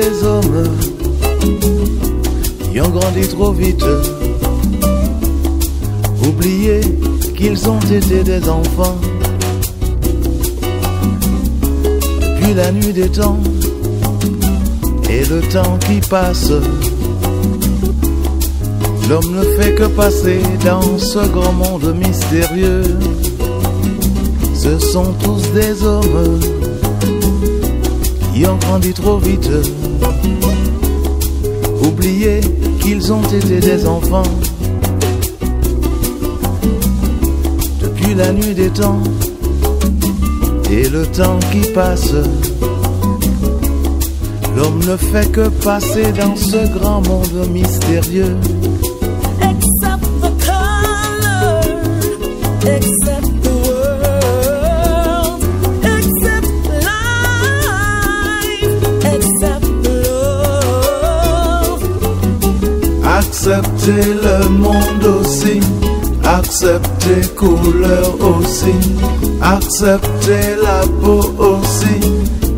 des hommes qui ont grandi trop vite. Oubliez qu'ils ont été des enfants. Puis la nuit des temps et le temps qui passe. L'homme ne fait que passer dans ce grand monde mystérieux. Ce sont tous des hommes qui ont grandi trop vite. Oublier qu'ils ont été des enfants. Depuis la nuit des temps et le temps qui passe. L'homme ne fait que passer dans ce grand monde mystérieux. Accepter le monde aussi, accepter couleur aussi, accepter la peau aussi,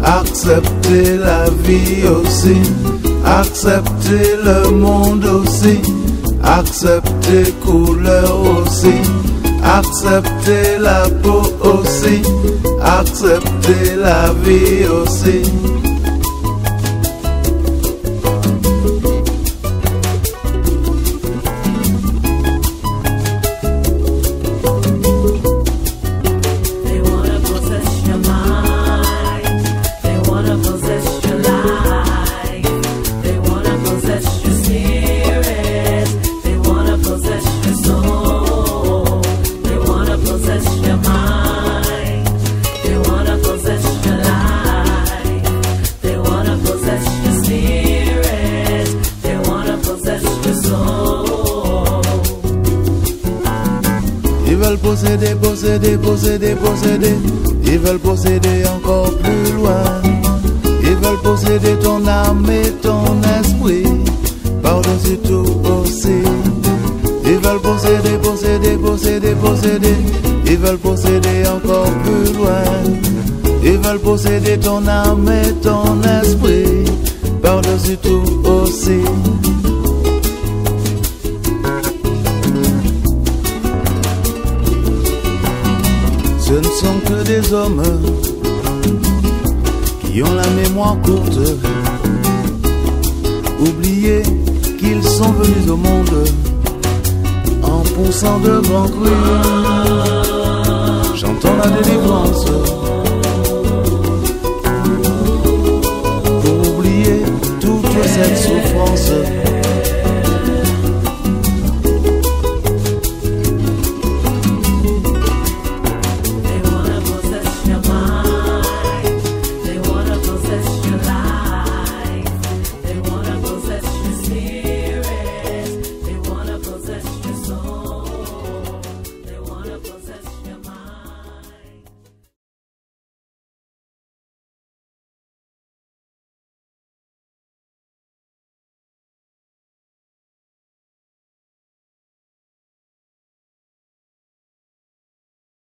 accepter la vie aussi, accepter le monde aussi, accepter couleur aussi, accepter la peau aussi, accepter la vie aussi. Posséder, posséder, posséder, posséder. Ils veulent posséder encore plus loin. Ils veulent posséder ton âme et ton esprit. Par-dessus tout aussi. Ils veulent posséder, posséder, posséder, posséder. Ils veulent posséder encore plus loin. Ils veulent posséder ton âme et ton esprit. Par-dessus tout aussi. Que des hommes qui ont la mémoire courte. Oubliez qu'ils sont venus au monde en poussant de grands cris. J'entends la délivrance pour oublier toute cette souffrance.